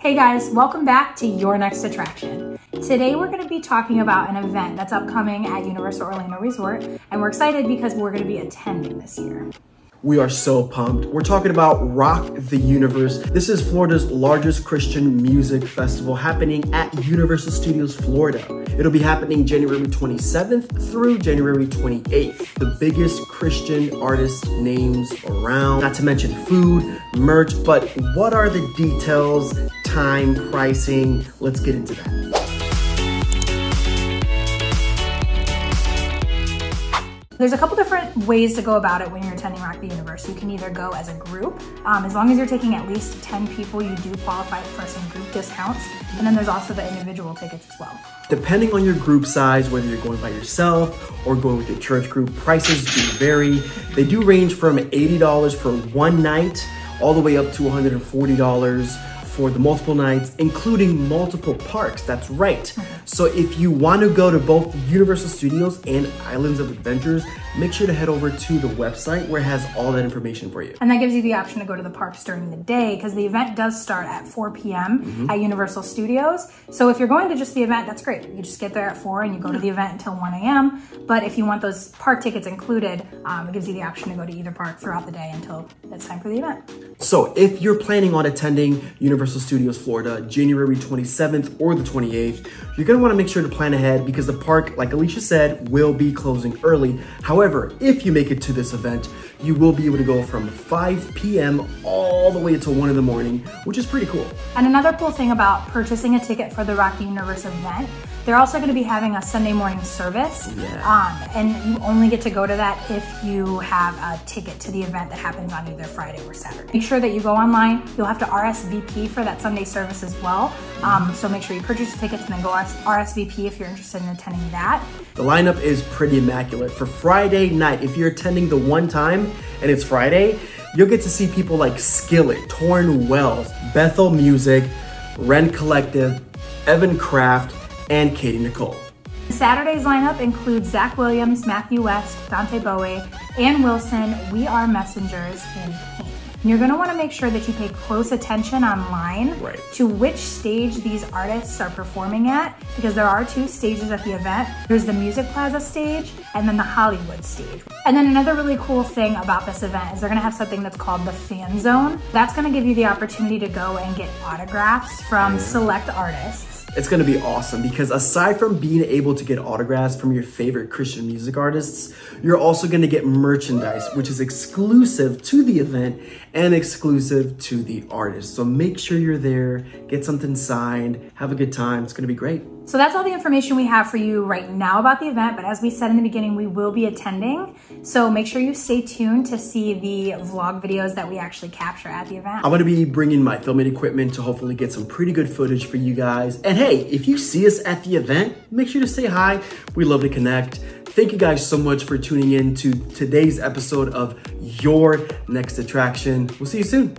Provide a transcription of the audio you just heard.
Hey guys, welcome back to Your Next Attraction. Today we're going to be talking about an event that's upcoming at Universal Orlando Resort, and we're excited because we're going to be attending this year. We are so pumped. We're talking about Rock the Universe. This is Florida's largest Christian music festival happening at Universal Studios Florida. It'll be happening January 27th through January 28th. The biggest Christian artist names around, not to mention food, merch, but what are the details, time, pricing? Let's get into that. There's a couple different ways to go about it when you're attending Rock the Universe. You can either go as a group. Um, as long as you're taking at least 10 people, you do qualify for some group discounts. And then there's also the individual tickets as well. Depending on your group size, whether you're going by yourself or going with your church group, prices do vary. They do range from $80 for one night all the way up to $140 for the multiple nights, including multiple parks. That's right. So if you want to go to both Universal Studios and Islands of Adventures, make sure to head over to the website where it has all that information for you. And that gives you the option to go to the parks during the day because the event does start at 4 p.m. Mm -hmm. at Universal Studios. So if you're going to just the event, that's great. You just get there at 4 and you go to the event until 1 a.m. But if you want those park tickets included, um, it gives you the option to go to either park throughout the day until it's time for the event. So if you're planning on attending Universal Studios Florida January 27th or the 28th, you're gonna wanna make sure to plan ahead because the park, like Alicia said, will be closing early. However, if you make it to this event, you will be able to go from 5 p.m. all the way until 1 in the morning, which is pretty cool. And another cool thing about purchasing a ticket for the Rock the Universe event, they're also going to be having a Sunday morning service. Yeah. Um, and you only get to go to that if you have a ticket to the event that happens on either Friday or Saturday. Make sure that you go online. You'll have to RSVP for that Sunday service as well. Um, so make sure you purchase the tickets and then go RSVP if you're interested in attending that. The lineup is pretty immaculate. For Friday night, if you're attending the one time and it's Friday, you'll get to see people like Skillet, Tauren Wells, Bethel Music, Rend Collective, Evan Craft, and Katy Nichole. Saturday's lineup includes Zach Williams, Matthew West, Dante Bowe, Anne Wilson, We Are Messengers, and. You're gonna wanna make sure that you pay close attention online right. to which stage these artists are performing at, because there are two stages at the event. There's the Music Plaza stage and then the Hollywood stage. And then another really cool thing about this event is they're gonna have something that's called the Fan Zone. That's gonna give you the opportunity to go and get autographs from select artists. It's gonna be awesome because aside from being able to get autographs from your favorite Christian music artists, you're also gonna get merchandise, which is exclusive to the event and exclusive to the artist. So make sure you're there, get something signed, have a good time. It's gonna be great. So that's all the information we have for you right now about the event. But as we said in the beginning, we will be attending. So make sure you stay tuned to see the vlog videos that we actually capture at the event. I'm gonna be bringing my filming equipment to hopefully get some pretty good footage for you guys. And hey, if you see us at the event, make sure to say hi. We love to connect. Thank you guys so much for tuning in to today's episode of Your Next Attraction. We'll see you soon.